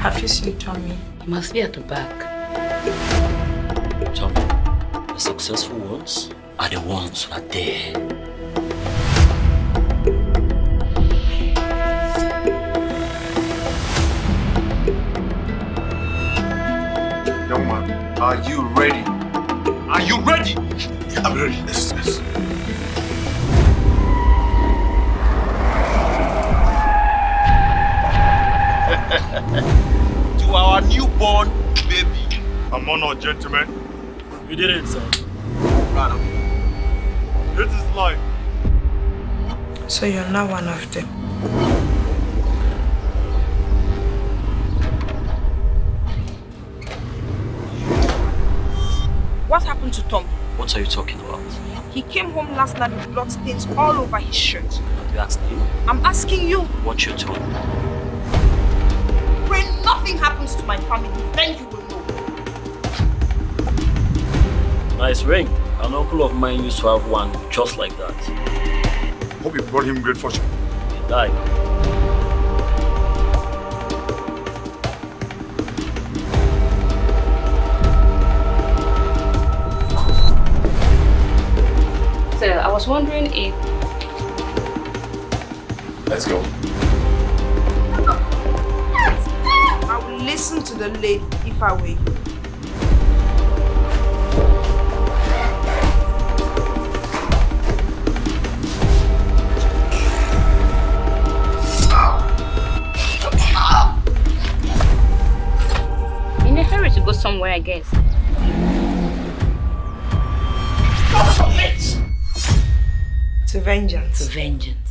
Have you seen Tommy? He must be at the back. Tommy, the successful ones are the ones who are there. Young man, are you ready? Are you ready? I'm ready. Yes, yes. to our newborn baby. I'm honored, gentlemen. You did it, son. Madam. This is life. So you're not one of them. What happened to Tom? What are you talking about? He came home last night with blood stains all over his shirt. You asked him. I'm asking you, What's your tone? Pray nothing happens to my family, then you will know. Nice ring. An uncle of mine used to have one just like that. Hope you brought him great fortune. He died. So I was wondering if Let's go. Listen to the lady if I were you. in a hurry to go somewhere, I guess. To vengeance. To vengeance.